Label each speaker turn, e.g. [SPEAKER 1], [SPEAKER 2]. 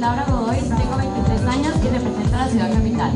[SPEAKER 1] Laura Godoy, tengo 23 años y represento a la ciudad capital.